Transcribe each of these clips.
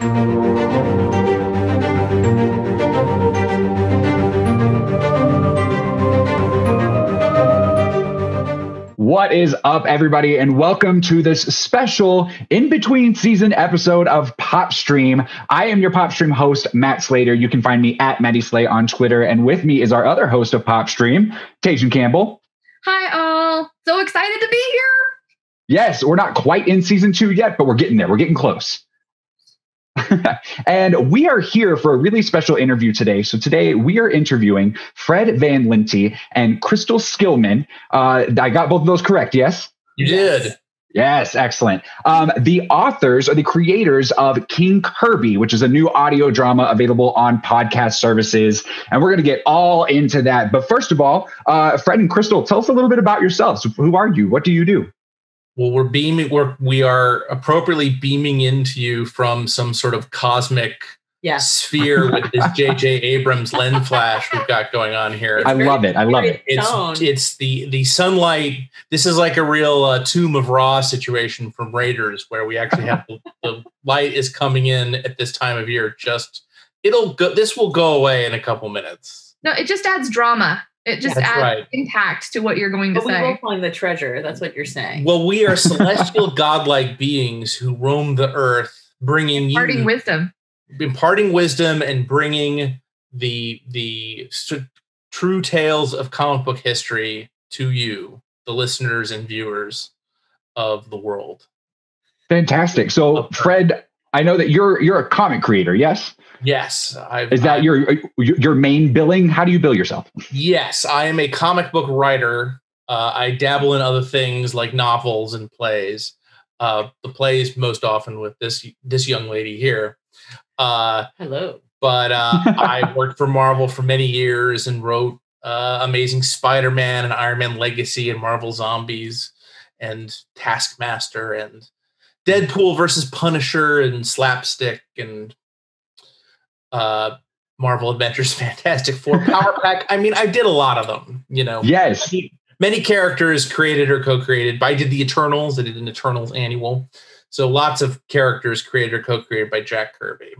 What is up, everybody, and welcome to this special in between season episode of Pop Stream. I am your Pop Stream host, Matt Slater. You can find me at Matty Slay on Twitter, and with me is our other host of Pop Stream, Tajshen Campbell. Hi, all. So excited to be here. Yes, we're not quite in season two yet, but we're getting there. We're getting close. and we are here for a really special interview today. So today we are interviewing Fred Van Lente and Crystal Skillman. Uh, I got both of those correct, yes? You did. Yes, excellent. Um, the authors are the creators of King Kirby, which is a new audio drama available on podcast services. And we're going to get all into that. But first of all, uh, Fred and Crystal, tell us a little bit about yourselves. Who are you? What do you do? Well we're beaming we're we are appropriately beaming into you from some sort of cosmic yeah. sphere with this jj abrams lens flash we've got going on here. I love it i love it. It's it's the the sunlight this is like a real uh, tomb of ra situation from raiders where we actually have the, the light is coming in at this time of year just it'll go this will go away in a couple minutes. No it just adds drama it just adds right. impact to what you're going to but say. We will find the treasure. That's what you're saying. Well, we are celestial godlike beings who roam the earth, bringing imparting you, wisdom, imparting wisdom, and bringing the the st- true tales of comic book history to you, the listeners and viewers of the world. Fantastic. So, Fred, I know that you're you're a comic creator. Yes. Yes, I've, is that I've, your your main billing? How do you bill yourself? Yes, I am a comic book writer. Uh, I dabble in other things like novels and plays. Uh, the plays most often with this this young lady here. Uh, Hello. But uh, I worked for Marvel for many years and wrote uh, Amazing Spider-Man and Iron Man Legacy and Marvel Zombies and Taskmaster and Deadpool versus Punisher and Slapstick and uh, Marvel Adventures, Fantastic Four, Power Pack. I mean, I did a lot of them. You know, yes, many, many characters created or co-created. By I did the Eternals. I did an Eternals annual. So lots of characters created or co-created by Jack Kirby.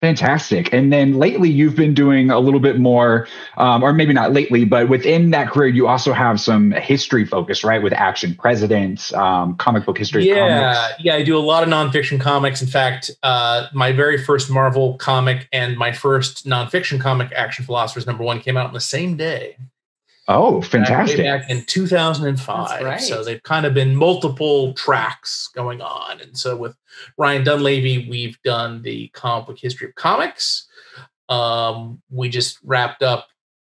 Fantastic. And then lately, you've been doing a little bit more, um, or maybe not lately, but within that career, you also have some history focus, right? With Action Presidents, um, comic book history. Yeah, comics. yeah. I do a lot of nonfiction comics. In fact, uh, my very first Marvel comic and my first nonfiction comic, Action Philosophers Number One, came out on the same day. Oh, fantastic! Back, back in 2005. Right. So they've kind of been multiple tracks going on. And so with Ryan Dunlavey, we've done the comic book history of comics. Um, we just wrapped up.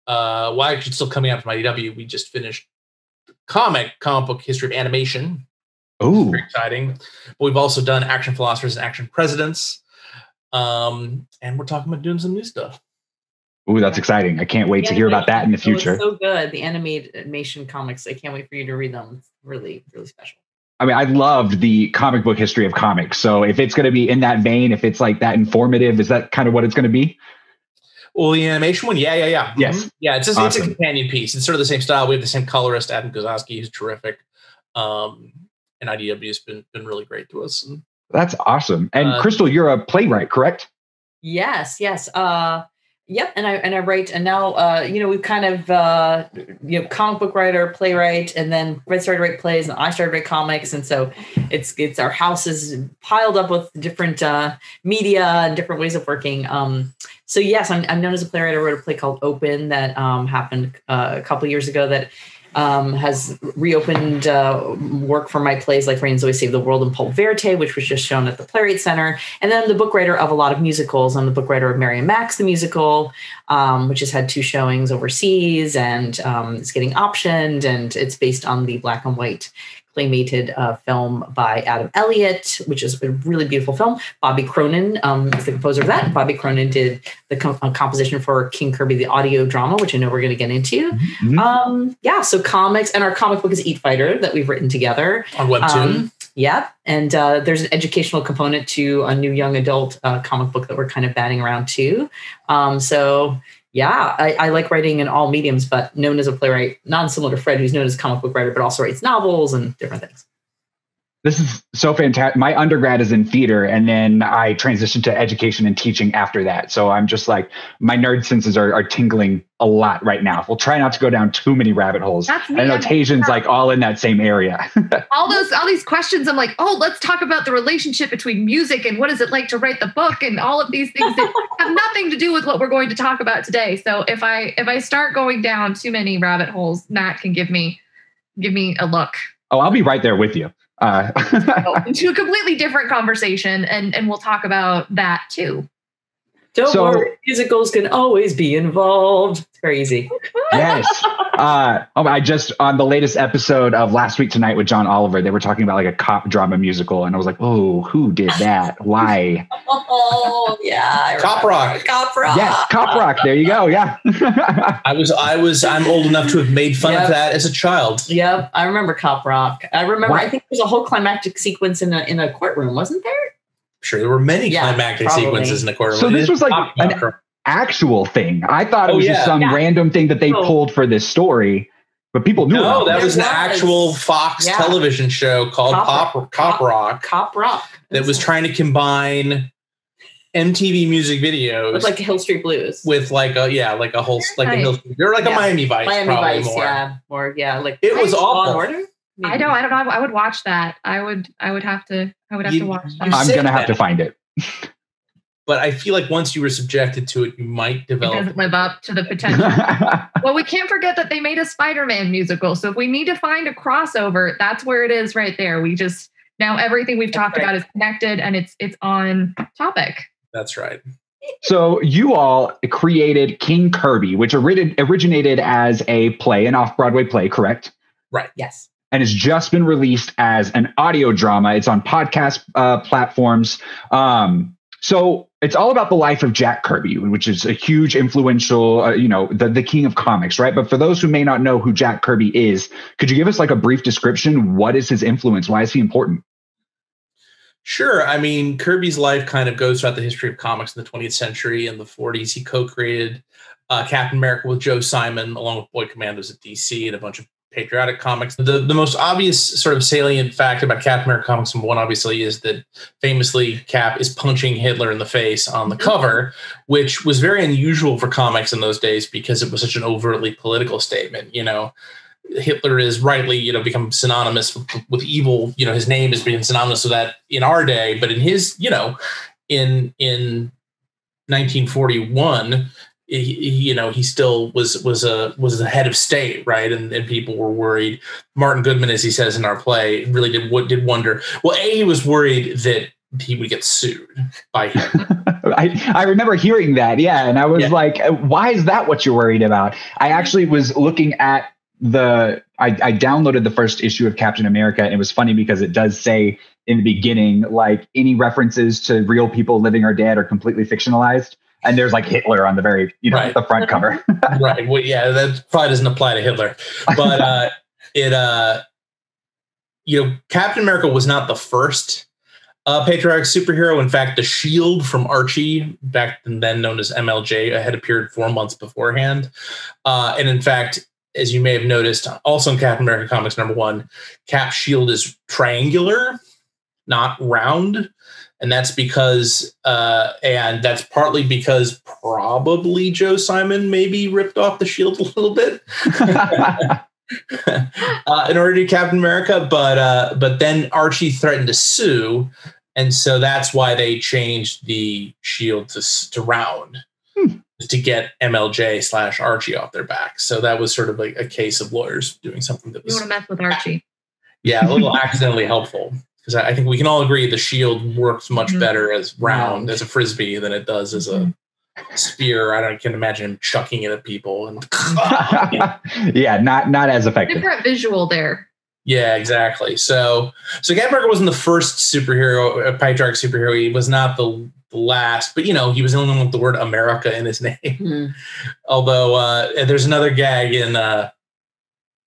Uh, well, actually, still coming out from IDW. We just finished comic comic book history of animation. Oh, exciting! But we've also done action philosophers and action presidents. Um, and we're talking about doing some new stuff. Ooh, that's exciting. I can't wait the to hear about that in the future. so good. The animation comics. I can't wait for you to read them. It's really, really special. I mean, I loved the comic book history of comics. So if it's going to be in that vein, if it's like that informative, is that kind of what it's going to be? Well, the animation one, yeah, yeah, yeah. Yes. Mm-hmm. Yeah, it's, just, awesome. it's a companion piece. It's sort of the same style. We have the same colorist, Adam Kozowski, who's terrific. Um, and IDW has been, been really great to us. And, That's awesome. And uh, Crystal, you're a playwright, correct? Yes, yes. Uh, Yep, and I and I write, and now uh, you know we've kind of uh, you know comic book writer, playwright, and then Fred started to write plays, and I started to write comics, and so it's it's our house is piled up with different uh, media and different ways of working. Um, so yes, I'm, I'm known as a playwright. I wrote a play called Open that um, happened uh, a couple years ago that um, has reopened uh, work for my plays like Rain Zoe Save the World and Pulp Verite, which was just shown at the Playwright Center. And then the book writer of a lot of musicals. I'm the book writer of Mary and Max, the musical, um, which has had two showings overseas and um, it's getting optioned. And it's based on the black and white playmated uh, film by Adam Elliot, which is a really beautiful film. Bobby Cronin um, is the composer of that. Bobby Cronin did the com- uh, composition for King Kirby, the audio drama, which I know we're going to get into. Mm-hmm. Um, yeah, so comics, and our comic book is Eat Fighter that we've written together on Webtoon. Um, yeah, and uh, there's an educational component to a new young adult uh, comic book that we're kind of batting around too. Um, so yeah, I, I, like writing in all mediums, but known as a playwright, non similar to Fred, who's known as a comic book writer, but also writes novels and different things. This is so fantastic. My undergrad is in theater, and then I transitioned to education and teaching after that. So I'm just like my nerd senses are, are tingling a lot right now. We'll try not to go down too many rabbit holes. That's me. I know like all in that same area. all those all these questions. I'm like, oh, let's talk about the relationship between music and what is it like to write the book and all of these things that have nothing to do with what we're going to talk about today. So if I if I start going down too many rabbit holes, Matt can give me give me a look. Oh, I'll be right there with you uh, into a completely different conversation, and and we'll talk about that too. Don't so, worry, musicals can always be involved. It's crazy. yes. Uh, oh, I just on the latest episode of Last Week Tonight with John Oliver, they were talking about like a cop drama musical, and I was like, oh, who did that? Why? oh yeah, Cop Rock. Cop Rock. Yes, Cop Rock. There you go. Yeah. I was, I was, I'm old enough to have made fun yep. of that as a child. Yep, I remember Cop Rock. I remember. What? I think there's a whole climactic sequence in a in a courtroom, wasn't there? Sure there were many yeah, climactic probably. sequences in the quarter. So this was like an actual thing. I thought it oh, was yeah. just some yeah. random thing that they oh. pulled for this story, but people knew. No, that was, was an actual Fox television show called Cop, Cop, Cop Rock. Cop Rock. That was trying to combine MTV music videos with like Hill Street Blues with like a yeah like a whole like a Hill or like a Miami Vice Miami Vice more. yeah or yeah like it was awful. Order? Maybe. I don't. I don't know. I would watch that. I would. I would have to. I would have you, to watch that. I'm gonna have to find it. but I feel like once you were subjected to it, you might develop. It doesn't live up to the potential. well, we can't forget that they made a Spider-Man musical. So if we need to find a crossover, that's where it is right there. We just now everything we've talked right. about is connected and it's it's on topic. That's right. So you all created King Kirby, which originated as a play, an off-Broadway play, correct? Right. Yes and it's just been released as an audio drama. It's on podcast uh, platforms. Um, so it's all about the life of Jack Kirby, which is a huge influential, uh, you know, the, the king of comics, right? But for those who may not know who Jack Kirby is, could you give us like a brief description? What is his influence? Why is he important? Sure. I mean, Kirby's life kind of goes throughout the history of comics in the 20th century. In the 40s, he co created uh, Captain America with Joe Simon, along with Boy Commandos at DC and a bunch of patriotic comics. The the most obvious sort of salient fact about Captain America comics one obviously is that famously Cap is punching Hitler in the face on the mm-hmm. cover, which was very unusual for comics in those days because it was such an overtly political statement. You know, Hitler is rightly, you know, become synonymous with, with evil. You know, his name is being synonymous with that in our day, but in his, you know, in in 1941 he, you know he still was was a was the head of state right? And, and people were worried. Martin goodman as he says in our play really did what did wonder. Well a he was worried that he would get sued by him. I, I remember hearing that yeah. And i was yeah. like uh, why is that what you're worried about? I actually was looking at the I, I downloaded the first issue of captain america and it was funny because it does say in the beginning like any references to real people living or dead are completely fictionalized and there's like Hitler on the very, you know, right. the front cover. right. Well, yeah, that probably doesn't apply to Hitler, but uh, it, uh, you know, Captain America was not the first uh, patriotic superhero. In fact, the Shield from Archie, back then known as MLJ, had appeared four months beforehand. Uh, and in fact, as you may have noticed, also in Captain America Comics number one, Cap Shield is triangular, not round and that's because uh, and that's partly because probably Joe Simon maybe ripped off the shield a little bit uh, in order to Captain America, but uh, but then Archie threatened to sue, and so that's why they changed the shield to to round. Hmm. To get MLJ slash Archie off their back, so that was sort of like a case of lawyers doing something that was. You want to mess with Archie? Yeah, a little accidentally helpful because I think we can all agree the shield works much mm-hmm. better as round as a frisbee than it does as a mm-hmm. spear. I, don't, I can imagine him chucking it at people and yeah, not not as effective. Different visual there. Yeah, exactly. So so Captain America wasn't the first superhero, a patriarch superhero. He was not the, the last, but you know, he was the only one with the word America in his name. Mm-hmm. Although uh, there's another gag in uh,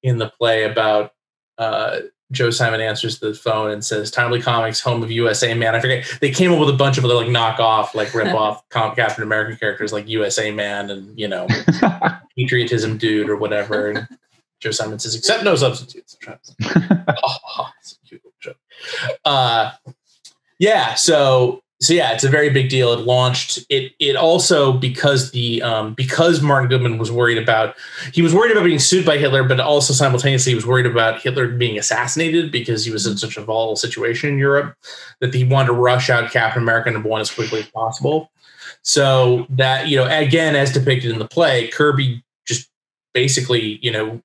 in the play about uh, Joe Simon answers the phone and says, "Timely Comics, home of USA Man." I forget they came up with a bunch of other like knockoff, like rip off Captain American characters like USA Man and you know patriotism dude or whatever. And Joe Simon says, "Accept no substitutes." oh, uh, yeah. So so yeah, it's a very big deal. It launched it. It also because the um, because Martin Goodman was worried about he was worried about being sued by Hitler, but also simultaneously he was worried about Hitler being assassinated because he was in such a volatile situation in Europe that he wanted to rush out Captain America number one as quickly as possible. So that you know, again, as depicted in the play, Kirby just basically you know,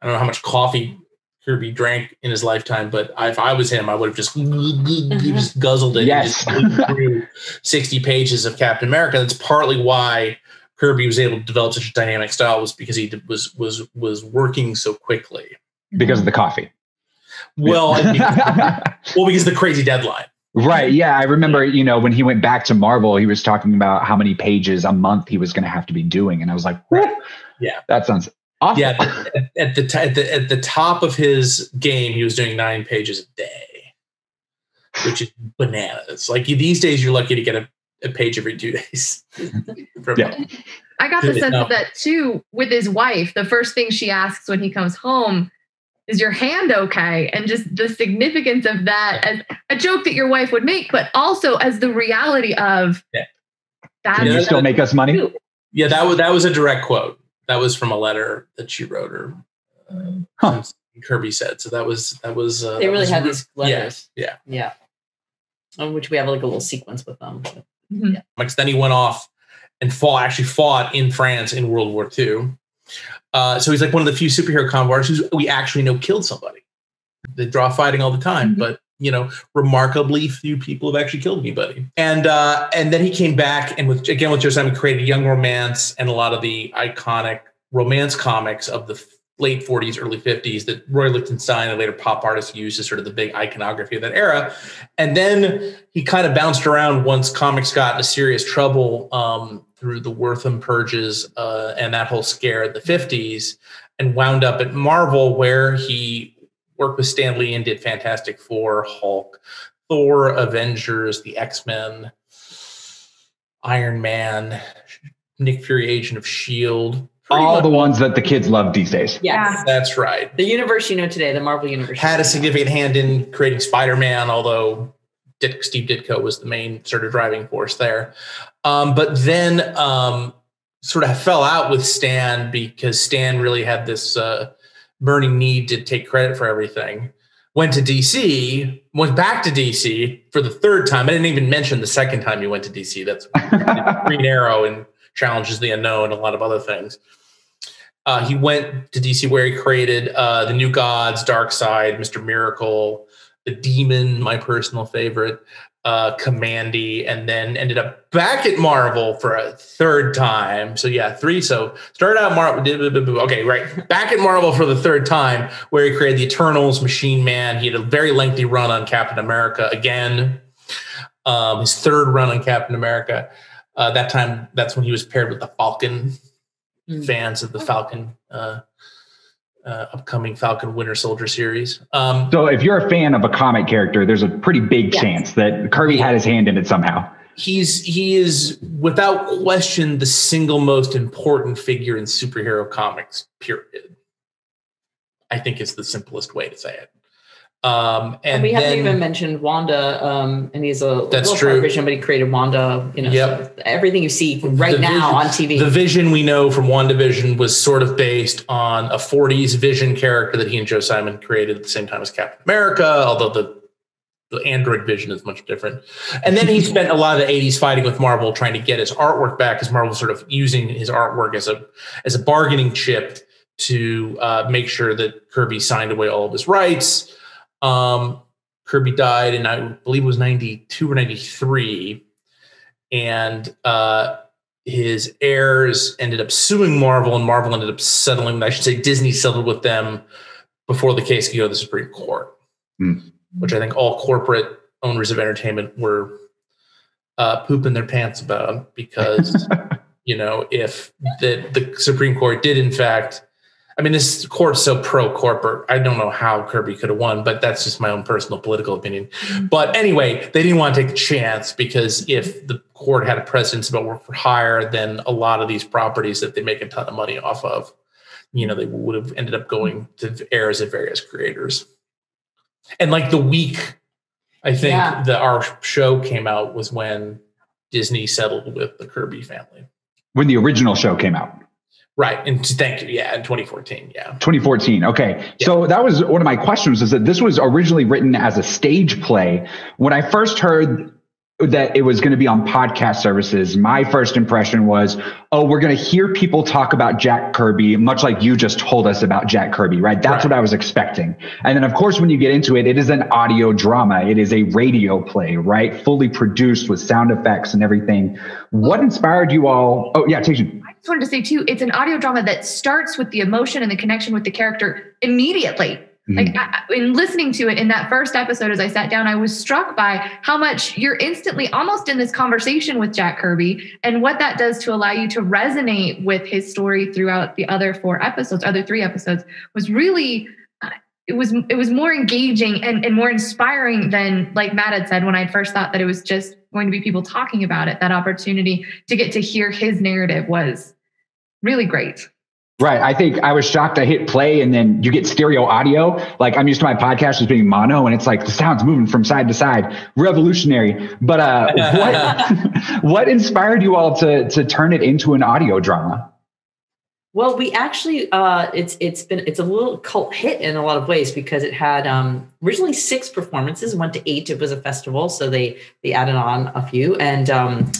I don't know how much coffee Kirby drank in his lifetime, but if I was him, I would have just, mm-hmm. just guzzled it. Yes. And just through 60 pages of Captain America. That's partly why Kirby was able to develop such a dynamic style was because he was was was working so quickly. because of the coffee. Well, because, well, because of the crazy deadline. Right. Yeah. I remember, you know, when he went back to Marvel, he was talking about how many pages a month he was going to have to be doing. And I was like, Right. Yeah. that sounds awesome. Yeah, at, at the t- at the at the top of his game, he was doing nine pages a day, which is bananas. Like these days, you're lucky to get a, a page every two days. From- Yeah. I got the sense of that too with his wife. The first thing she asks when he comes home is your hand okay? And just the significance of that as a joke that your wife would make, but also as the reality of Yeah. that's Can you still make us money? Yeah, that was that was a direct quote. That was from a letter that she wrote or Uh, Huh. Kirby said so. That was that was. Uh, They that really was had re- these letters. yeah. Yeah. On which we have like a little sequence with them. Mhm. Like then he went off and fought actually fought in France in World War II. Uh, so he's like one of the few superhero comic artists who we actually know killed somebody. They draw fighting all the time, Mhm. but you know, remarkably few people have actually killed anybody. And uh, and then he came back and with again with Joe Simon created Young Romance and a lot of the iconic romance comics of the late 40s, early 50s that Roy Lichtenstein and later pop artists used as sort of the big iconography of that era. And then he kind of bounced around once comics got into serious trouble um, through the Wertham purges uh, and that whole scare in the 50s and wound up at Marvel where he worked with Stan Lee and did Fantastic Four, Hulk, Thor, Avengers, the X-Men, Iron Man, Nick Fury, Agent of S.H.I.E.L.D. Pretty All the ones that the kids love these days. Yeah, That's right. The universe you know today, the Marvel universe. Had a significant hand in creating Spider-Man, although Dit- Steve Ditko was the main sort of driving force there. Um, but then um, sort of fell out with Stan because Stan really had this uh, burning need to take credit for everything. Went to DC, went back to DC for the third time. I didn't even mention the second time he went to DC. That's Green Arrow and Challengers the Unknown, and a lot of other things. Uh, he went to DC where he created uh, the New Gods, Darkseid, Mister Miracle, the Demon, my personal favorite, uh, Kamandi, and then ended up back at Marvel for a third time. So yeah, three. So started out Marvel. Okay, right. Back at Marvel for the third time, where he created the Eternals, Machine Man. He had a very lengthy run on Captain America again. Um, his third run on Captain America. Uh, that time, that's when he was paired with the Falcon. Mm. Fans of the Falcon, uh, uh, upcoming Falcon Winter Soldier series. Um, So if you're a fan of a comic character, there's a pretty big Yes. chance that Kirby had his hand in it somehow. he's he is without question the single most important figure in superhero comics. Period. I think is the simplest way to say it. Um, and, And we then, haven't even mentioned Wanda, um, and he's a That's true. vision, but he created Wanda. You know, Yep. so everything you see right The now vision- on TV. The vision we know from WandaVision was sort of based on a 40s vision character that he and Joe Simon created at the same time as Captain America, although the the android vision is much different. And then he spent a lot of the 80s fighting with Marvel trying to get his artwork back because Marvel was sort of using his artwork as a as a bargaining chip to uh, make sure that Kirby signed away all of his rights. Um, Kirby died and I believe it was 92 or 93 and uh, his heirs ended up suing Marvel, and Marvel ended up settling. I should say Disney settled with them before the case could go to the Supreme Court, Hmm. which I think all corporate owners of entertainment were uh, pooping their pants about because you know if the the Supreme Court did in fact. I mean, this court's so pro corporate. I don't know how Kirby could have won, but that's just my own personal political opinion. Mm-hmm. But anyway, they didn't want to take the chance because if the court had a precedence about work for hire, then a lot of these properties that they make a ton of money off of, you know, they would have ended up going to heirs of various creators. And like the week I think Yeah. the our show came out was when Disney settled with the Kirby family. When the original show came out. Right. And thank you. Yeah, in 2014. Yeah. 2014. Okay. So that was one of my questions is that this was originally written as a stage play. When I first heard that it was going to be on podcast services, my first impression was, oh, we're going to hear people talk about Jack Kirby, much like you just told us about Jack Kirby, right? That's Right. what I was expecting. And then, of course, when you get into it, it is an audio drama. It is a radio play, right? Fully produced with sound effects and everything. What inspired you all? Oh, yeah. I just wanted to say too, it's an audio drama that starts with the emotion and the connection with the character immediately. Like I, I- in listening to it in that first episode, as I sat down, I was struck by how much you're instantly almost in this conversation with Jack Kirby and what that does to allow you to resonate with his story throughout the other four episodes, other three episodes was really. uh, It was it was more engaging and, and more inspiring than like Matt had said when I first thought that it was just going to be people talking about it. That opportunity to get to hear his narrative was really great. Right. I think I was shocked. I hit play and then you get stereo audio. Like I'm used to my podcast as being mono and it's like the sound's moving from side to side. Revolutionary. But uh, what, what inspired you all to, to turn it into an audio drama? Well, we actually uh, it's it's been it's a little cult hit in a lot of ways because it had um, originally six performances, went to eight. It was a festival, so they they added on a few, and um,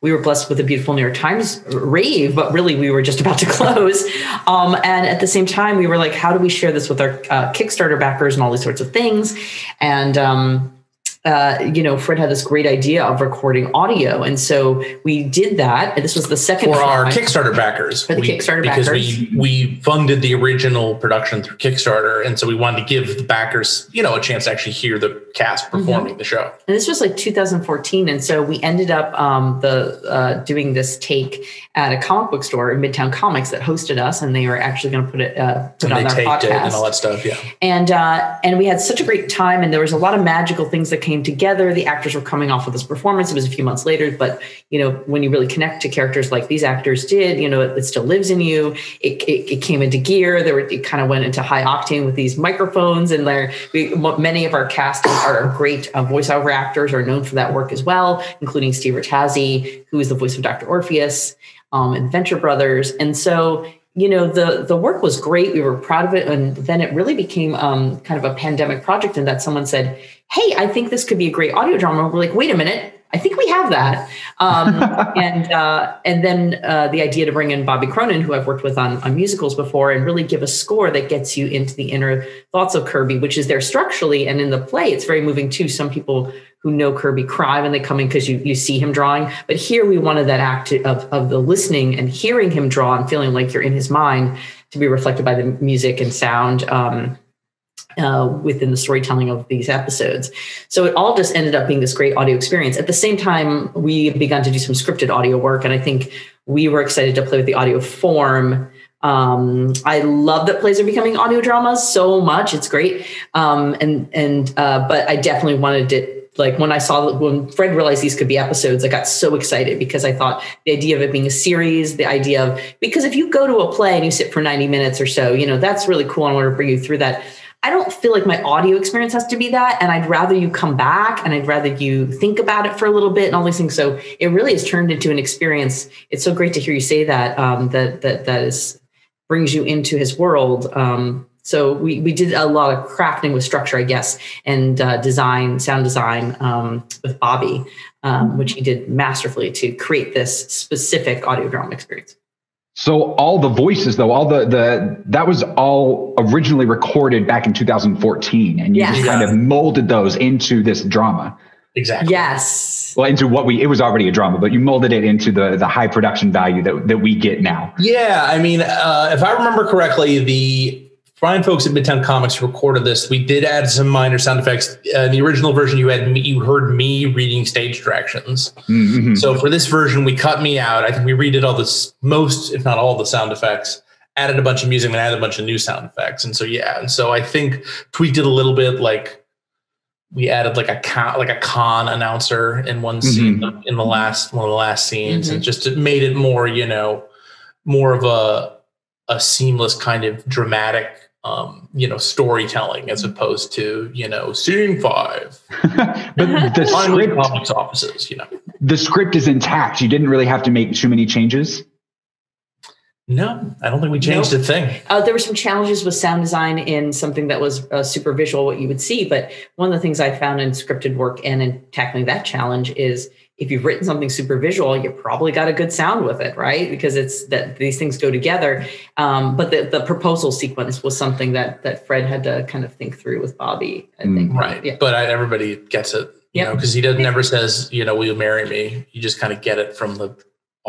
we were blessed with a beautiful New York Times rave. But really, we were just about to close, um, and at the same time, we were like, how do we share this with our uh, Kickstarter backers and all these sorts of things, and um, uh, you know, Fred had this great idea of recording audio, and so we did that. And this was the second For our. Kickstarter backers. For the Kickstarter because backers. we we funded the original production through Kickstarter. And so we wanted to give the backers, you know, a chance to actually hear the cast Mm-hmm. performing the show. and this was like 2014 and so we ended up um, the uh, doing this take at a comic book store in midtown comics that hosted us and they were actually going to put it uh, put And on they their taped it and all that stuff. Yeah. and uh, and we had such a great time and there was a lot of magical things that came together the actors were coming off of this performance it was a few months later but you know when you really connect to characters like these actors did you know it, it still lives in you it, it, it came into gear there were it kind of went into high octane with these microphones and there we, many of our cast are great uh, voiceover actors are known for that work as well including steve Rattazzi, who is the voice of dr orpheus um, and venture brothers and so you know the the work was great. We were proud of it. And then it really became um, kind of a pandemic project and that someone said hey i think this could be a great audio drama. We're like wait a minute i think we have that. Um, and uh, and then uh, the idea to bring in bobby cronin who i've worked with on, on musicals before and really give a score that gets you into the inner thoughts of kirby which is there structurally and in the play it's very moving too. Some people who know Kirby cry when they come in because you, you see him drawing. But here we wanted that act of, of the listening and hearing him draw and feeling like you're in his mind to be reflected by the music and sound. Um, uh, within the storytelling of these episodes. So it all just ended up being this great audio experience. At the same time, we began to do some scripted audio work, and I think we were excited to play with the audio form. Um, I love that plays are becoming audio dramas so much. It's great. Um, and and uh, but I definitely wanted it like when I saw when Fred realized these could be episodes, I got so excited because I thought the idea of it being a series, the idea of because if you go to a play and you sit for 90 minutes or so, you know, that's really cool. I want to bring you through that. I don't feel like my audio experience has to be that. And I'd rather you come back and I'd rather you think about it for a little bit and all these things. So it really has turned into an experience. It's so great to hear you say that, um, that, that, that is brings you into his world. Um, so we, we did a lot of crafting with structure, I guess, and uh, design, sound design um, with Bobby, um, which he did masterfully to create this specific audio drama experience. So all the voices though, all the the that was all originally recorded back in 2014 and you Yes. just kind of molded those into this drama. Exactly. Yes. Well, into what we it was already a drama, but you molded it into the the high production value that that we get now. Yeah, I mean, uh, if I remember correctly, the Brian folks at Midtown Comics recorded this. We did add some minor sound effects. Uh, in the original version, you had me, you heard me reading stage directions. Mhm. So for this version, we cut me out. I think we redid all this, most if not all the sound effects. Added a bunch of music and added a bunch of new sound effects. And so yeah, and so I think tweaked it a little bit. Like we added like a con, like a con announcer in one scene in the last one of the last scenes, and just it made it more you know more of a a seamless kind of dramatic um, you know, storytelling as opposed to, you know, scene five. but the script, comics offices, you know. the script is intact. You didn't really have to make too many changes. No, I don't think we changed Nope. a thing. Uh, there were some challenges with sound design in something that was uh, super visual, what you would see. But one of the things I found in scripted work and in tackling that challenge is if you've written something super visual, you probably got a good sound with it, right? Because it's that these things go together. Um, but the, the proposal sequence was something that that Fred had to kind of think through with Bobby. I Mm. think. Right. Yeah. But I, everybody gets it, you Yep. know, because he doesn't never says, you know, will you marry me? You just kind of get it from the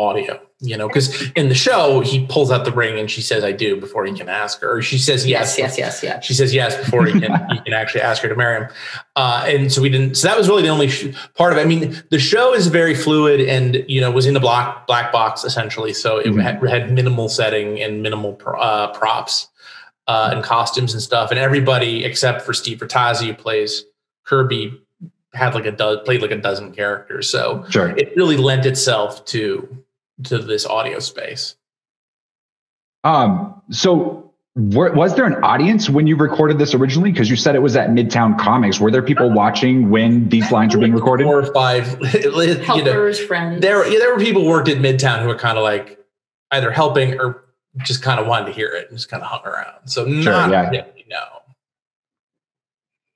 audio, you know, because in the show, he pulls out the ring and she says, I do before he can ask her. Or she says, Yes. yes. Yes. Yes. Yeah. She says yes before he can, he can actually ask her to marry him. Uh, and so we didn't, so that was really the only sh- part of it. I mean, the show is very fluid and, you know, was in the black, black box essentially. So it Mhm. had, had minimal setting and minimal pro- uh, props uh, and costumes and stuff. And everybody except for Steve Rattazzi, who plays Kirby, had like a do- played like a dozen characters. So Sure. it really lent itself to to this audio space. Um, so were, was there an audience when you recorded this originally? Because you said it was at Midtown Comics. Were there people watching when these lines were being recorded? Four or five, you know, Helpers, friends. there yeah, there were people who worked at Midtown who were kind of like either helping or just kind of wanted to hear it and just kind of hung around. So not yeah. really, no.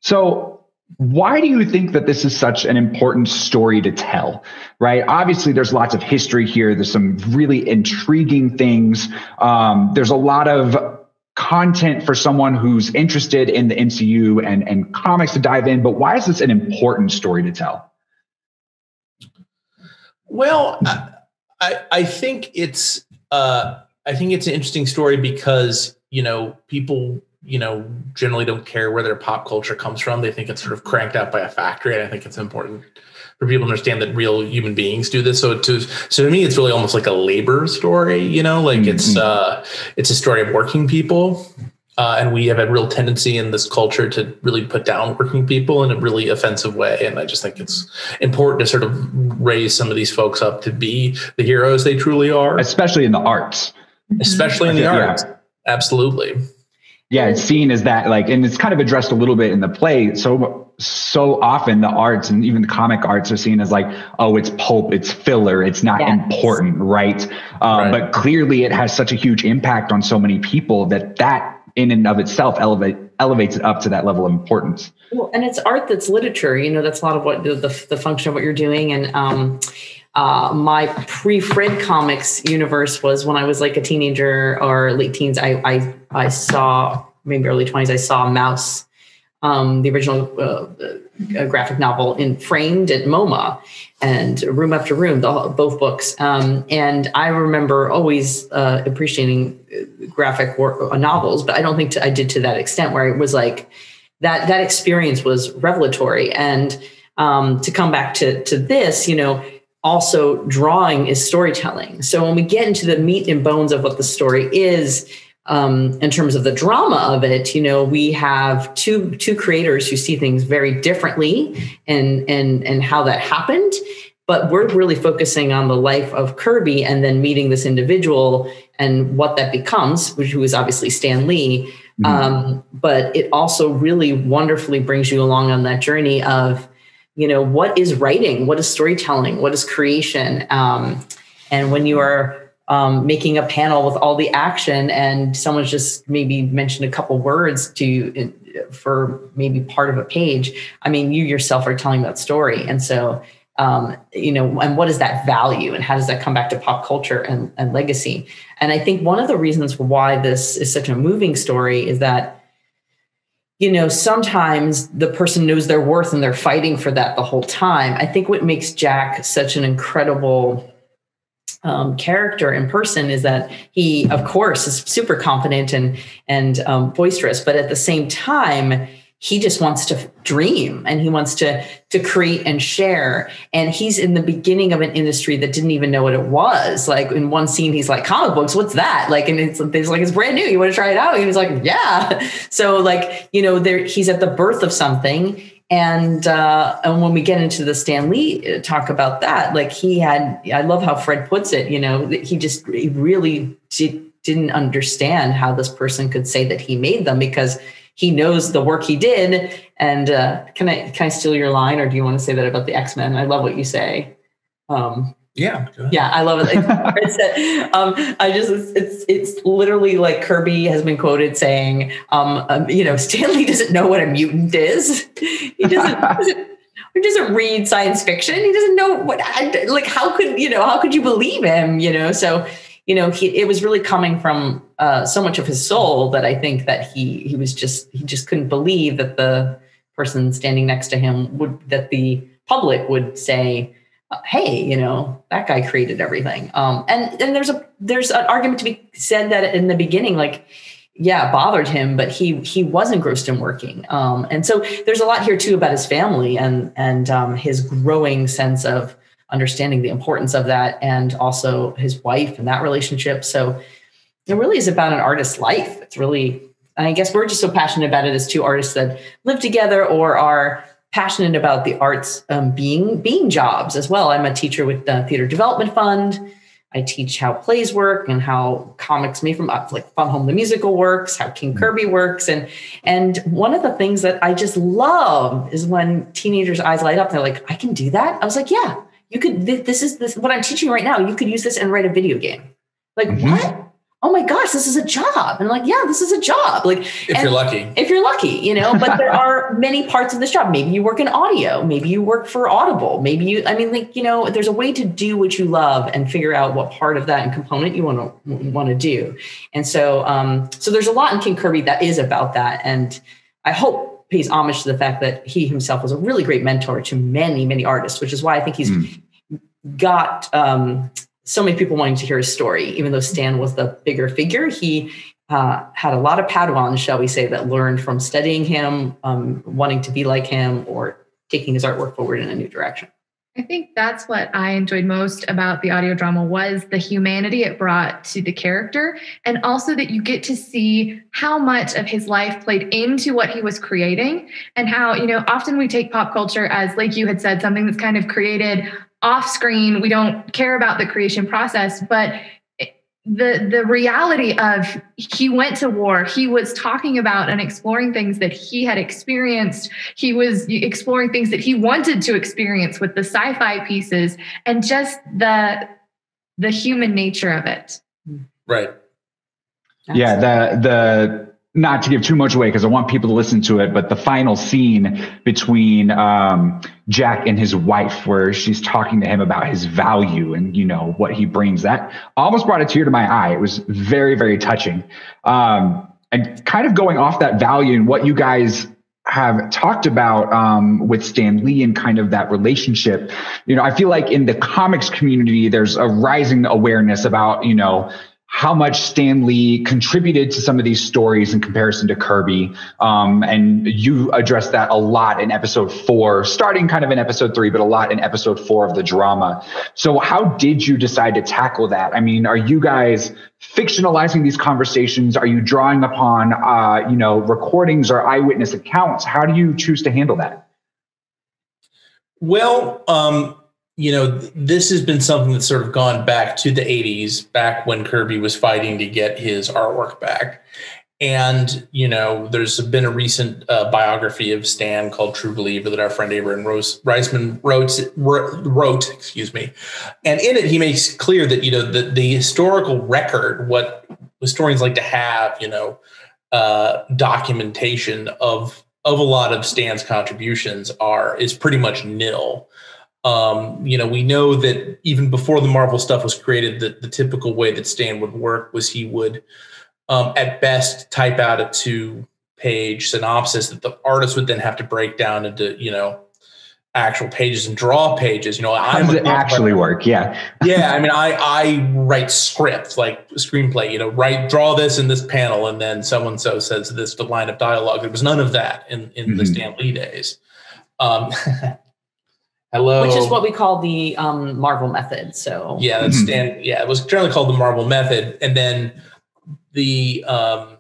So, why do you think that this is such an important story to tell? Right? Obviously, there's lots of history here. There's some really intriguing things. Um, there's a lot of content for someone who's interested in the MCU and, and comics to dive in. But why is this an important story to tell? Well, I, I think it's uh, I think it's an interesting story because you know people you know generally don't care where their pop culture comes from. They think it's sort of cranked out by a factory, and I think it's important for people to understand that real human beings do this. So to so to me, it's really almost like a labor story. You know, like it's Mhm. uh, it's a story of working people. Uh, and we have a real tendency in this culture to really put down working people in a really offensive way. And I just think it's important to sort of raise some of these folks up to be the heroes they truly are, Especially in the arts. especially in the Yeah. arts. Absolutely. Yeah, it's seen as that like, and it's kind of addressed a little bit in the play. So so often the arts and even the comic arts are seen as like, oh, it's pulp, it's filler, it's not Yes. important, right? Um, Right. But clearly, it has such a huge impact on so many people that that in and of itself elevate elevates it up to that level of importance. Well, and it's art that's literature. You know, that's a lot of what the, the, the function of what you're doing. And um, uh, my pre-Fred comics universe was when I was like a teenager or late teens. I I, I saw maybe early twenties. I saw Maus, um, the original uh, uh, graphic novel, in framed at MoMA, and Room After Room, the, both books. Um, and I remember always uh, appreciating uh, graphic work, uh, novels, but I don't think to, I did to that extent where it was like that that experience was revelatory and um, to come back to to this you know also drawing is storytelling. So when we get into the meat and bones of what the story is um, in terms of the drama of it you know we have two two creators who see things very differently and and and how that happened. But we're really focusing on the life of kirby and then meeting this individual and what that becomes which who is obviously stan lee. Mhm. um, but it also really wonderfully brings you along on that journey of you know what is writing? What is storytelling? What is creation? Um, and when you are um, making a panel with all the action and someone's just maybe mentioned a couple words to for maybe part of a page i mean you yourself are telling that story. And so um, you know and what is that value? And how does that come back to pop culture and, and legacy? And I think one of the reasons why this is such a moving story is that, you know, sometimes the person knows their worth and they're fighting for that the whole time. I think what makes Jack such an incredible um, character in person is that he, of course, is super confident and and um, boisterous, but at the same time, he just wants to dream and he wants to to create and share. And he's in the beginning of an industry that didn't even know what it was. Like in one scene he's like comic books what's that? Like and it's, it's like it's brand new. You want to try it out? And he was like yeah. So like you know there he's at the birth of something. And uh and when we get into the stan lee talk about that like he had i love how fred puts it you know he just he really did didn't understand how this person could say that he made them because he knows the work he did. And uh, can I can I steal your line, or do you want to say that about the X Men? I love what you say. Um, yeah, yeah, I love it. It's, um, I just it's, it's literally like Kirby has been quoted saying, um, um, you know, Stan Lee doesn't know what a mutant is. He doesn't. doesn't he doesn't read science fiction. He doesn't know what like how could you know how could you believe him? You know, so you know he it was really coming from uh, so much of his soul that I think that he he was just he just couldn't believe that the person standing next to him would that the public would say hey you know that guy created everything. Um, and and there's a there's an argument to be said that in the beginning like yeah bothered him but he he was engrossed in working. Um, and so there's a lot here too about his family and and um, his growing sense of understanding the importance of that and also his wife and that relationship so it really is about an artist's life it's really i guess we're just so passionate about it as two artists that live together or are passionate about the arts um, being being jobs as well. I'm a teacher with the Theater Development Fund. I teach how plays work and how comics made from like Fun Home the musical works, how King mm. Kirby works, and and one of the things that I just love is when teenagers' eyes light up. They're like, "I can do that." I was like, "Yeah, you could. This is this what I'm teaching right now. You could use this and write a video game." Like mm-hmm. what? oh my gosh, this is a job. And like, yeah, this is a job. Like if you're lucky. If you're lucky, you know, but there are many parts of this job. Maybe you work in audio, maybe you work for Audible, maybe you, I mean, like, you know, there's a way to do what you love and figure out what part of that and component you want to want to do. And so um, so there's a lot in King Kirby that is about that. And I hope pays homage to the fact that he himself was a really great mentor to many, many artists, which is why I think he's mm. got um, so many people wanting to hear his story. Even though Stan was the bigger figure, he uh, had a lot of Padawans, shall we say, that learned from studying him, um, wanting to be like him, or taking his artwork forward in a new direction. I think that's what I enjoyed most about the audio drama was the humanity it brought to the character and also that you get to see how much of his life played into what he was creating and how, you know, often we take pop culture as like you had said something that's kind of created off screen. We don't care about the creation process but the the reality of he went to war. He was talking about and exploring things that he had experienced. He was exploring things that he wanted to experience with the sci-fi pieces and just the the human nature of it. Right. Yeah the the not to give too much away because I want people to listen to it, but the final scene between um, Jack and his wife, where she's talking to him about his value and you know what he brings, that almost brought a tear to my eye. It was very, very touching. Um, and kind of going off that value and what you guys have talked about um, with Stan Lee and kind of that relationship. You know, I feel like in the comics community, there's a rising awareness about you know how much Stan Lee contributed to some of these stories in comparison to Kirby. Um, and you addressed that a lot in episode four, starting kind of in episode three, but a lot in episode four of the drama. So, how did you decide to tackle that? I mean, are you guys fictionalizing these conversations? Are you drawing upon, uh, you know, recordings or eyewitness accounts? How do you choose to handle that? Well, um, you know, this has been something that's sort of gone back to the 80s, back when Kirby was fighting to get his artwork back. And, you know, there's been a recent uh, biography of Stan called True Believer that our friend Abraham Rose, Riesman wrote, wrote, excuse me. And in it, he makes clear that, you know, the, the historical record, what historians like to have, you know, uh, documentation of, of a lot of Stan's contributions are, is pretty much nil. Um, you know, we know that even before the Marvel stuff was created, the, the typical way that Stan would work was he would, um, at best, type out a two page synopsis that the artist would then have to break down into, you know, actual pages and draw pages. You know, how does it actually work? Yeah. yeah. I mean, I, I write scripts like screenplay, you know, write, draw this in this panel. And then so and so says this line of dialogue. There was none of that in, in mm-hmm. the Stan Lee days. Um, Hello. Which is what we call the um, Marvel method. So yeah, that's mm-hmm. and yeah, it was generally called the Marvel method, and then the um,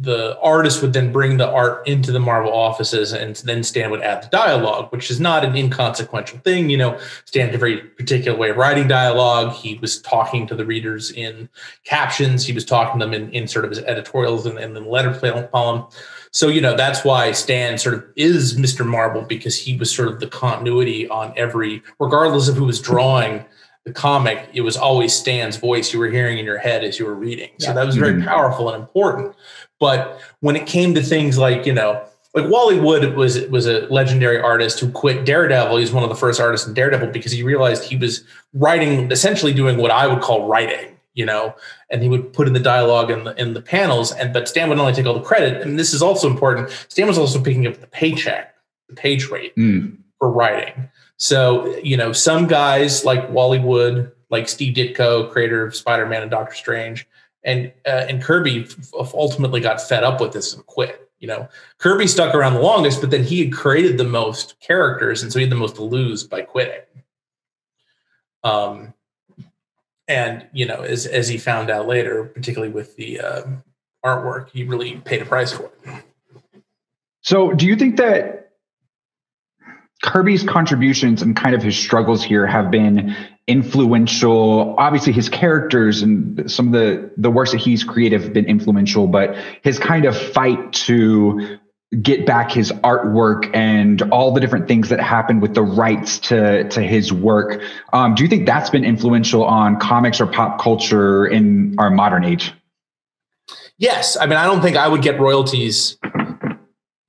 the artist would then bring the art into the Marvel offices, and then Stan would add the dialogue, which is not an inconsequential thing. You know, Stan had a very particular way of writing dialogue. He was talking to the readers in captions. He was talking to them in, in sort of his editorials and, and the letter column. So, you know, that's why Stan sort of is Mr. Marvel because he was sort of the continuity on every, regardless of who was drawing the comic, it was always Stan's voice you were hearing in your head as you were reading. So yeah. that was very mm-hmm. powerful and important. But when it came to things like, you know, like Wally Wood was was a legendary artist who quit Daredevil. He's one of the first artists in Daredevil because he realized he was writing, essentially doing what I would call writing, you know, and he would put in the dialogue in the in the panels. And but Stan would only take all the credit. And this is also important. Stan was also picking up the paycheck, the page rate mm. for writing. So you know, some guys like Wally Wood, like Steve Ditko, creator of Spider Man and Doctor Strange, and uh, and Kirby ultimately got fed up with this and quit. You know, Kirby stuck around the longest, but then he had created the most characters, and so he had the most to lose by quitting. Um, and you know, as as he found out later, particularly with the uh, artwork, he really paid a price for it. So, do you think that Kirby's contributions and kind of his struggles here have been influential. Obviously, his characters and some of the the works that he's created have been influential, but his kind of fight to get back his artwork and all the different things that happened with the rights to to his work. Um, do you think that's been influential on comics or pop culture in our modern age? Yes, I mean I don't think I would get royalties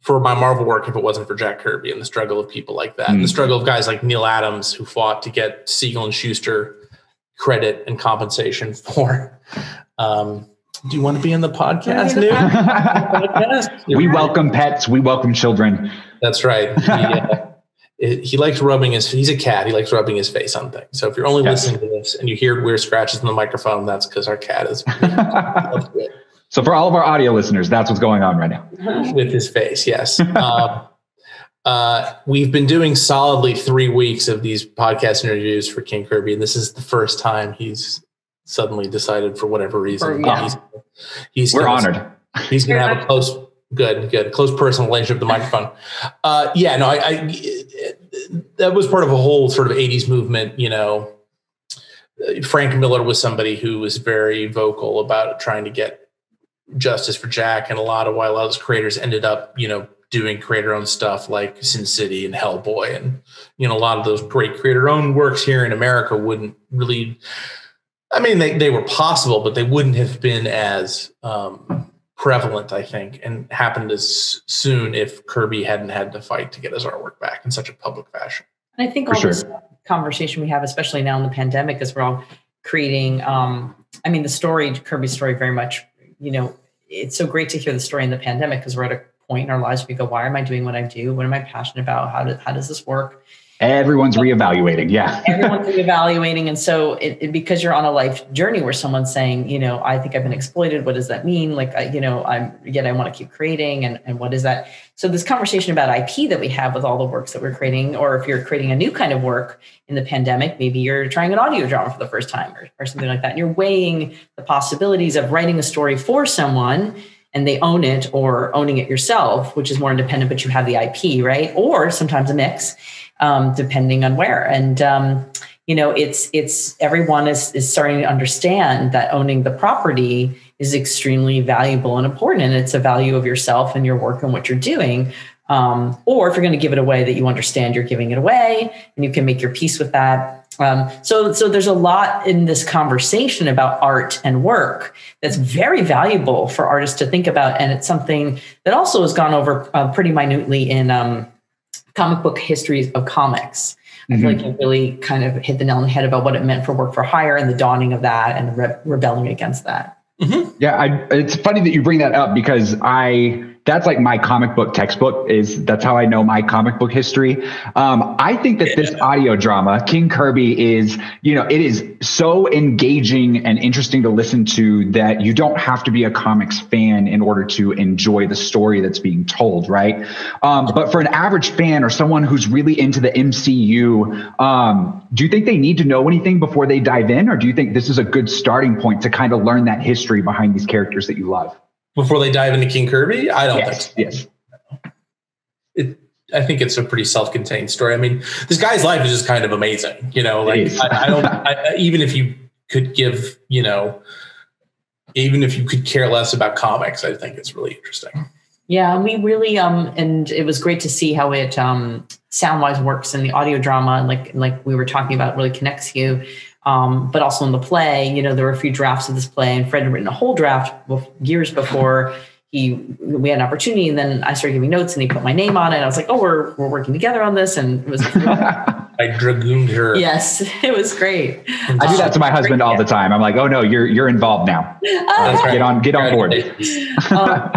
for my Marvel work if it wasn't for Jack Kirby and the struggle of people like that, mm. and the hmm. struggle of guys like Neal Adams who fought to get Siegel and Shuster credit and compensation for. Um, do you want to be in the podcast, New? we welcome pets. We welcome children. That's right. He, uh, he likes rubbing his. He's a cat. He likes rubbing his face on things. So if you're only yes. listening to this and you hear weird scratches in the microphone, that's because our cat is. So for all of our audio listeners, that's what's going on right now. With his face, yes. um, uh, we've been doing solidly three weeks of these podcast interviews for King Kirby, and this is the first time he's suddenly decided for whatever reason. Yeah. He's, he's We're gonna, honored. He's going to have a close, good, good, close personal relationship with the microphone. Uh, yeah, no, I, I, that was part of a whole sort of '80s movement, you know. Frank Miller was somebody who was very vocal about trying to get justice for Jack, and a lot of while those creators ended up, you know, doing creator owned stuff like Sin City and Hellboy, and you know, a lot of those great creator owned works here in America wouldn't really. I mean, they, they were possible, but they wouldn't have been as um, prevalent, I think, and happened as soon if Kirby hadn't had to fight to get his artwork back in such a public fashion. And I think all sure. this conversation we have, especially now in the pandemic, is we're all creating. Um, I mean, the story, Kirby's story, very much you know, it's so great to hear the story in the pandemic because we're at a point in our lives where we go, why am I doing what I do? What am I passionate about? How, do, how does this work? Everyone's reevaluating. Yeah. Everyone's reevaluating. And so it, it, because you're on a life journey where someone's saying, you know, I think I've been exploited. What does that mean? Like, I, you know, I'm yet I want to keep creating. And, and what is that? So this conversation about IP that we have with all the works that we're creating, or if you're creating a new kind of work in the pandemic, maybe you're trying an audio drama for the first time or, or something like that. And you're weighing the possibilities of writing a story for someone and they own it or owning it yourself, which is more independent, but you have the IP, right? Or sometimes a mix um, depending on where. And um, you know, it's it's everyone is is starting to understand that owning the property is extremely valuable and important, and it's a value of yourself and your work and what you're doing. Um, or if you're going to give it away, that you understand you're giving it away, and you can make your peace with that. Um, so, so there's a lot in this conversation about art and work that's very valuable for artists to think about, and it's something that also has gone over uh, pretty minutely in um, comic book histories of comics. I feel mm-hmm. like you really kind of hit the nail on the head about what it meant for work for hire and the dawning of that and re- rebelling against that. Mm-hmm. Yeah, I, it's funny that you bring that up because I that's like my comic book textbook is that's how I know my comic book history. Um, I think that this audio drama, King Kirby, is you know it is so engaging and interesting to listen to that you don't have to be a comics fan in order to enjoy the story that's being told, right? Um, but for an average fan or someone who's really into the MCU, um, do you think they need to know anything before they dive in, or do you think this is a good starting point to kind of learn that history behind these characters that you love? Before they dive into King Kirby, I don't yes, think. So. Yes. It, I think it's a pretty self-contained story. I mean, this guy's life is just kind of amazing. You know, like I, I, don't. I, even if you could give, you know, even if you could care less about comics, I think it's really interesting. Yeah, we really um and it was great to see how it um sound wise works in the audio drama and like like we were talking about really connects you. Um, but also in the play, you know, there were a few drafts of this play, and Fred had written a whole draft years before he we had an opportunity, and then I started giving notes, and he put my name on it. I was like, "Oh, we're we're working together on this," and it was. I dragooned her. Yes, it was great. I do that to my husband all the time. I'm like, "Oh no, you're you're involved now. Uh, get on get on board." um,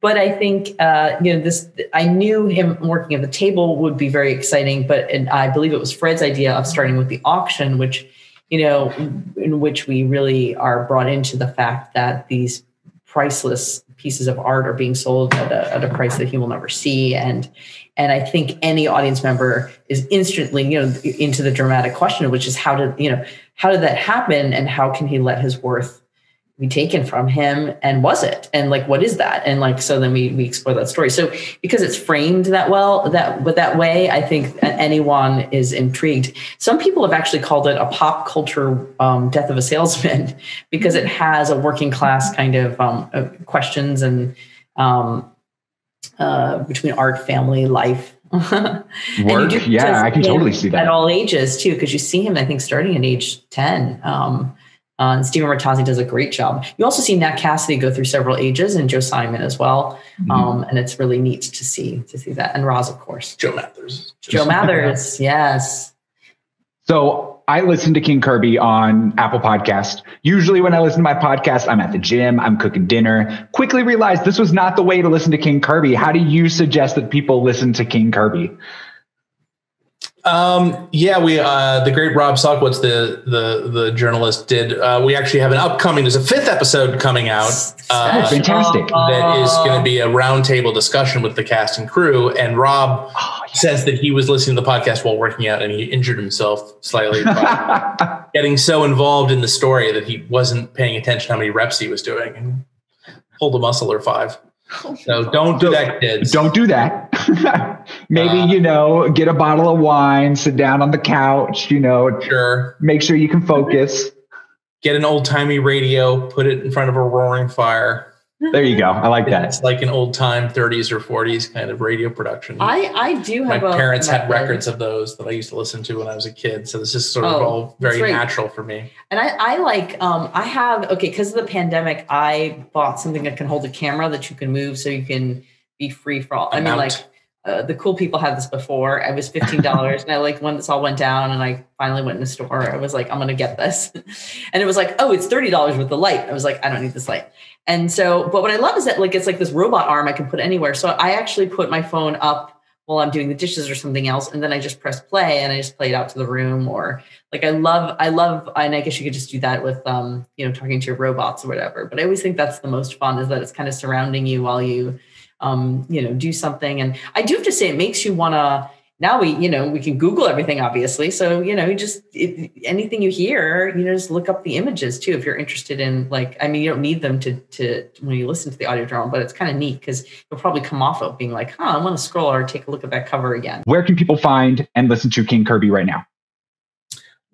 but I think uh, you know this. I knew him working at the table would be very exciting, but and I believe it was Fred's idea of starting with the auction, which you know, in which we really are brought into the fact that these priceless pieces of art are being sold at a, at a price that he will never see, and and I think any audience member is instantly you know into the dramatic question, which is how did you know how did that happen, and how can he let his worth be taken from him and was it? And like what is that? And like so then we we explore that story. So because it's framed that well that but that way i think anyone is intrigued. Some people have actually called it a pop culture um, death of a salesman because it has a working class kind of um, uh, questions and um, uh, between art family life. Work, yeah, I can totally see that. at all ages too, because you see him. I think starting at age ten, um, uh, and Stephen Rattazzi does a great job. You also see Nat Cassidy go through several ages, and Joe Simon as well. Mm-hmm. Um, and it's really neat to see to see that. And Roz, of course. Joe Mathers. Joe Mathers, yes. So I listen to King Kirby on Apple Podcast. Usually, when I listen to my podcast, I'm at the gym, I'm cooking dinner. Quickly realized this was not the way to listen to King Kirby. How do you suggest that people listen to King Kirby? Um, yeah, we uh, the great Rob Salkowitz, the the the journalist, did. Uh, we actually have an upcoming. There's a fifth episode coming out. Uh, fantastic! That is going to be a roundtable discussion with the cast and crew. And Rob oh, yes. says that he was listening to the podcast while working out, and he injured himself slightly getting so involved in the story that he wasn't paying attention how many reps he was doing, and pulled a muscle or five. So don't do that, kids. Don't do that. Maybe, uh, you know, get a bottle of wine, sit down on the couch, you know, sure. Make sure you can focus. Get an old timey radio, put it in front of a roaring fire. There you go. I like that. It's like an old time 30s or 40s kind of radio production. I, I do have My parents had records of those that I used to listen to when I was a kid. So this is sort of oh, all very right. natural for me. And I, I like, um, I have, okay, because of the pandemic, I bought something that can hold a camera that you can move so you can be free for all. I mean, like, uh, the cool people had this before. I was fifteen dollars, and I like when this all went down, and I finally went in the store. I was like, I'm gonna get this, and it was like, oh, it's thirty dollars with the light. I was like, I don't need this light. And so, but what I love is that like it's like this robot arm I can put anywhere. So I actually put my phone up while I'm doing the dishes or something else, and then I just press play and I just play it out to the room. Or like I love, I love, and I guess you could just do that with um, you know, talking to your robots or whatever. But I always think that's the most fun is that it's kind of surrounding you while you um, you know, do something. And I do have to say, it makes you want to. Now we, you know, we can Google everything, obviously. So you know, just anything you hear, you know, just look up the images too if you're interested in. Like, I mean, you don't need them to to when you listen to the audio drama, but it's kind of neat because you'll probably come off of being like, huh, I want to scroll or take a look at that cover again. Where can people find and listen to King Kirby right now?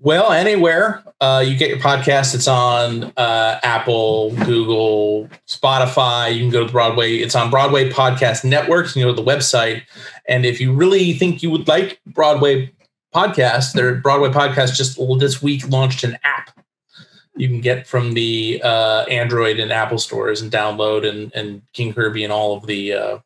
Well, anywhere uh, you get your podcast, it's on uh, Apple, Google, Spotify. You can go to Broadway. It's on Broadway Podcast Networks. You can go to the website, and if you really think you would like Broadway podcast, their Broadway podcast just this week launched an app you can get from the uh, Android and Apple stores and download, and and King Kirby and all of the uh,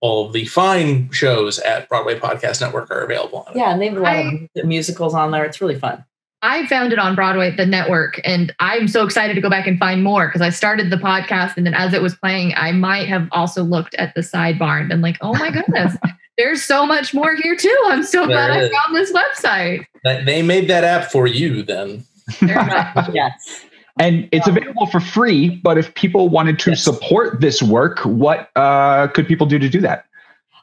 all of the fine shows at Broadway Podcast Network are available on it. Yeah, and they have a lot I, of musicals on there. It's really fun. I found it on Broadway, the network, and I'm so excited to go back and find more because I started the podcast, and then as it was playing, I might have also looked at the sidebar and been like, "Oh my goodness, there's so much more here too." I'm so there glad is. I found this website. They made that app for you, then. yes. And it's available for free, but if people wanted to yes. support this work, what uh, could people do to do that?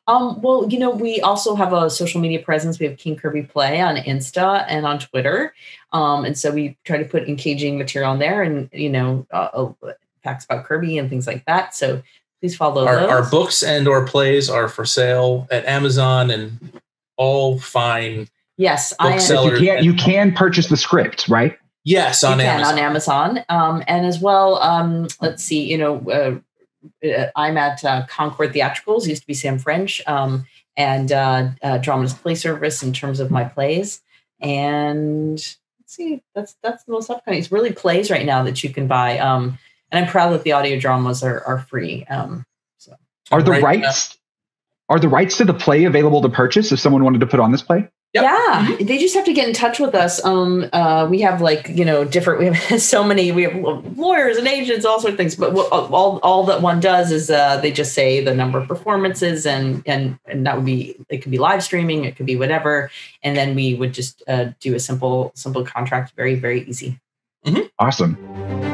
Um, well, you know, we also have a social media presence. We have King Kirby Play on Insta and on Twitter. Um, and so we try to put engaging material on there and, you know, uh, uh facts about Kirby and things like that. So please follow Our, those. our books and or plays are for sale at Amazon and all fine. yes, I You can't, you can purchase the script, right? Yes, you on can Amazon. on Amazon. Um, and as well, um, let's see, you know, uh, uh, I'm at uh, Concord Theatricals, used to be Sam French, um, and uh, uh, Dramatist Play Service in terms of my plays. And let's see, that's that's the most upcoming. It's really plays right now that you can buy. Um, and I'm proud that the audio dramas are, are free. Um, so Are the Right now- rights are the rights to the play available to purchase if someone wanted to put on this play? Yep. Yeah, they just have to get in touch with us. Um, uh, we have like you know different. We have so many. We have lawyers and agents, all sorts of things. But what, all all that one does is uh, they just say the number of performances, and and and that would be it could be live streaming, it could be whatever, and then we would just uh, do a simple simple contract, very very easy. Awesome.